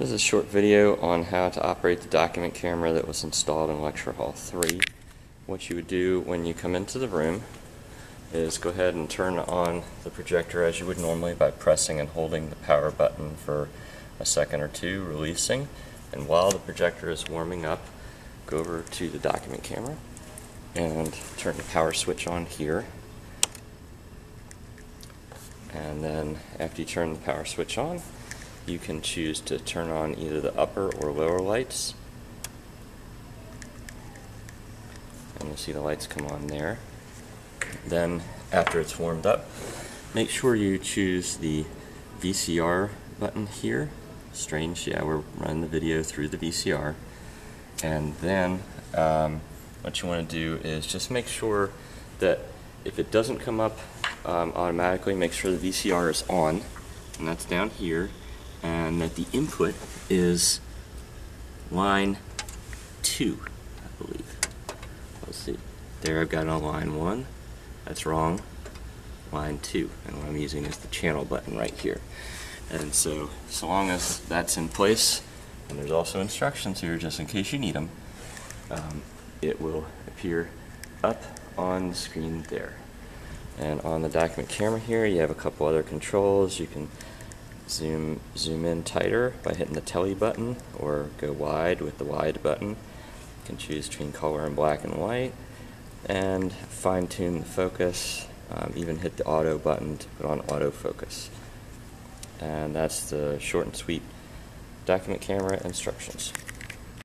This is a short video on how to operate the document camera that was installed in Lecture Hall 3. What you would do when you come into the room is go ahead and turn on the projector as you would normally by pressing and holding the power button for a second or two, releasing. And while the projector is warming up, go over to the document camera and turn the power switch on here. And then after you turn the power switch on, you can choose to turn on either the upper or lower lights. And you'll see the lights come on there. Then, after it's warmed up, make sure you choose the VCR button here. Strange, yeah, we're running the video through the VCR. And then, um, what you want to do is just make sure that if it doesn't come up um, automatically, make sure the VCR is on, and that's down here, and that the input is line 2, I believe. Let's see. There I've got on line 1. That's wrong. Line 2. And what I'm using is the channel button right here. And so, so long as that's in place, and there's also instructions here just in case you need them, um, it will appear up on the screen there. And on the document camera here, you have a couple other controls. You can zoom zoom in tighter by hitting the tele button, or go wide with the wide button. You can choose between color and black and white, and fine tune the focus. Um, even hit the auto button to put on autofocus. And that's the short and sweet document camera instructions.